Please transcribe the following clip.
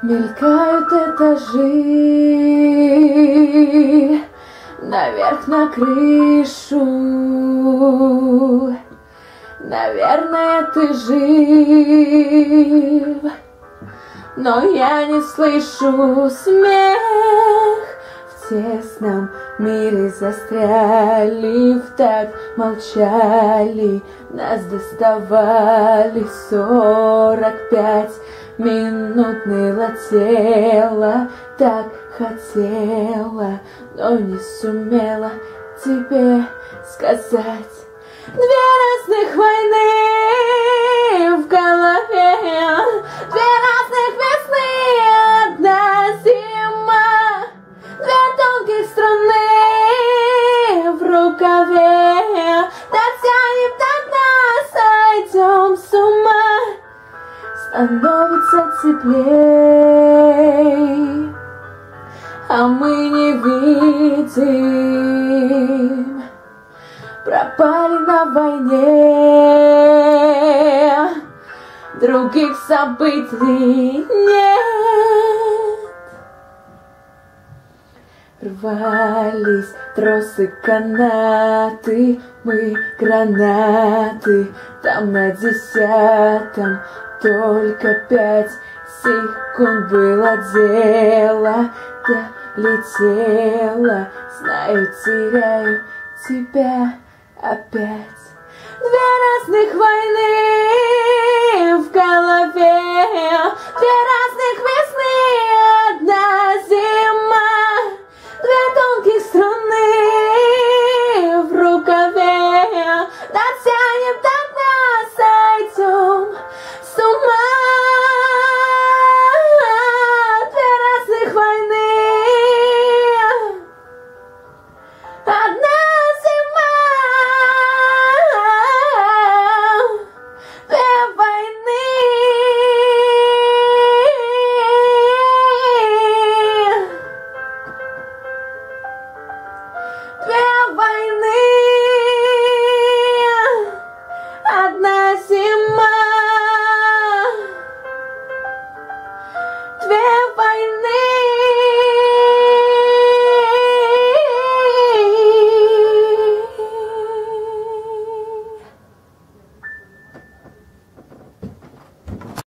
Мелькают этажи Наверх на крышу. Наверное, ты жив Но я не слышу смех тесном мире застряли В так молчали Нас доставали сорок пять минут ныло тело, так хотела, но не сумела тебе сказать. Две разных войны в голове, в рукаве, так тянем, так нас сойдем с ума. Становится теплей, а мы не видим, пропали на войне, других событий нет. Рвались тросы, канаты, мы гранаты, там на десятом только пять секунд было дело, долетело, знаю, теряю тебя опять. Две разных войны